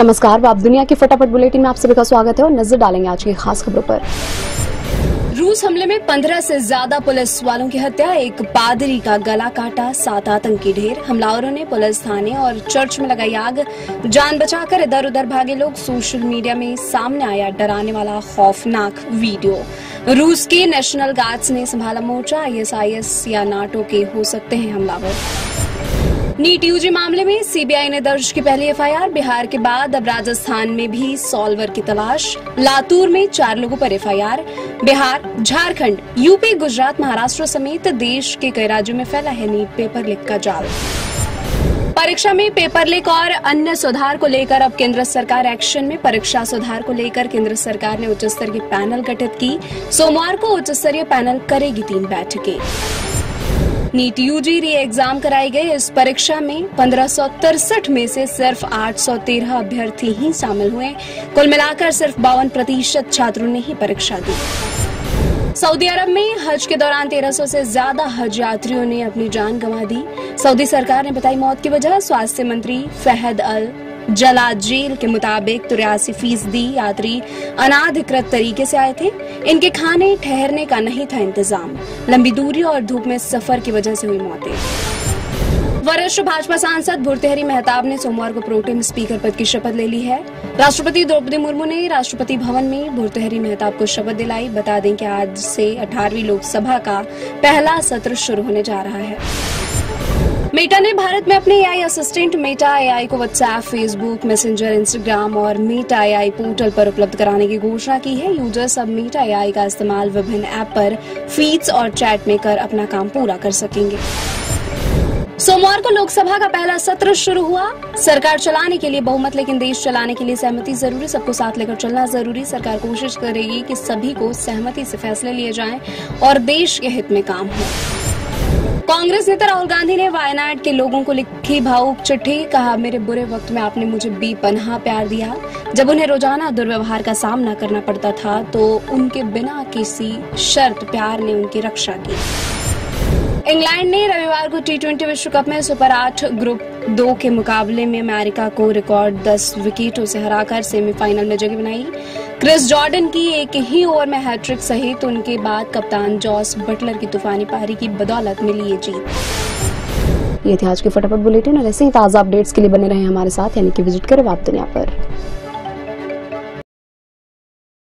नमस्कार आप दुनिया की फटाफट बुलेटिन में आप सभी का स्वागत है और नज़र डालेंगे आज की खास खबरों पर। रूस हमले में पंद्रह से ज़्यादा पुलिस वालों की हत्या, एक पादरी का गला काटा, सात आतंकी ढेर, हमलावरों ने पुलिस थाने और चर्च में लगाई आग, जान बचाकर इधर उधर भागे लोग। सोशल मीडिया में सामने आया डराने वाला खौफनाक वीडियो। रूस के नेशनल गार्ड्स ने संभाला मोर्चा आईएसआईएस या नाटो के हो सकते हैं हमलावर। नीट यूजी मामले में सीबीआई ने दर्ज की पहली एफआईआर। बिहार के बाद अब राजस्थान में भी सॉल्वर की तलाश। लातूर में चार लोगों पर एफआईआर। बिहार झारखंड, यूपी गुजरात महाराष्ट्र समेत देश के कई राज्यों में फैला है नीट पेपर लीक का जाल। परीक्षा में पेपर लीक और अन्य सुधार को लेकर अब केंद्र सरकार एक्शन में। परीक्षा सुधार को लेकर केंद्र सरकार ने उच्च स्तरीय पैनल गठित की। सोमवार को उच्च स्तरीय पैनल करेगी तीन बैठकें। नीट यूजी री एग्ज़ाम कराई गई। इस परीक्षा में पंद्रह में से सिर्फ़ 813 अभ्यर्थी ही शामिल हुए। कुल मिलाकर सिर्फ़ बावन प्रतिशत छात्रों ने ही परीक्षा दी। सऊदी अरब में हज के दौरान 1300 से ज़्यादा हज यात्रियों ने अपनी जान गंवा दी। सऊदी सरकार ने बताई मौत की वजह। स्वास्थ्य मंत्री फहद अल जला जेल के मुताबिक तिरासी फ़ीसदी यात्री अनाधिकृत तरीके से आए थे। इनके खाने ठहरने का नहीं था इंतज़ाम। लंबी दूरी और धूप में सफ़र की वजह से हुई मौतें। वरिष्ठ भाजपा सांसद भूरतेहरी मेहताब ने सोमवार को प्रोटेम स्पीकर पद की शपथ ले ली है। राष्ट्रपति द्रौपदी मुर्मू ने राष्ट्रपति भवन में भूरतेहरी मेहताब को शपथ दिलाई। बता दें कि आज से अठारहवीं लोकसभा का पहला सत्र शुरू होने जा रहा है। मेटा ने भारत में अपने एआई असिस्टेंट मेटा एआई को व्हाट्सएप फेसबुक मैसेंजर इंस्टाग्राम और मेटा एआई पोर्टल पर उपलब्ध कराने की घोषणा की है। यूज़र्स अब मेटा एआई का इस्तेमाल विभिन्न ऐप पर फीड्स और चैट में कर अपना काम पूरा कर सकेंगे। सोमवार को लोकसभा का पहला सत्र शुरू हुआ। सरकार चलाने के लिए बहुमत, लेकिन देश चलाने के लिए सहमति ज़रूरी। सबको साथ लेकर चलना ज़रूरी। सरकार कोशिश करेगी कि सभी को सहमति से फैसले लिए जाएँ और देश के हित में काम हो। कांग्रेस नेता राहुल गांधी ने वायनाड के लोगों को लिखी भावुक चिट्ठी। कहा, मेरे बुरे वक्त में आपने मुझे बी पन्हा प्यार दिया। जब उन्हें रोज़ाना दुर्व्यवहार का सामना करना पड़ता था तो उनके बिना किसी शर्त प्यार ने उनकी रक्षा की। इंग्लैंड ने रविवार को टी ट्वेंटी विश्व कप में सुपर आठ ग्रुप दो के मुकाबले में अमेरिका को रिकॉर्ड 10 विकेटों से हराकर सेमीफाइनल में जगह बनाई। क्रिस जॉर्डन की एक ही ओवर में हैट्रिक सहित उनके बाद कप्तान जॉस बटलर की तूफानी पारी की बदौलत मिली ये जीत। ये थे आज के फटाफट बुलेटिन और ऐसे ही ताज़ा अपडेट्स के लिए बने रहे हमारे साथ, यानी कि विज़िट करें आप दुनिया पर।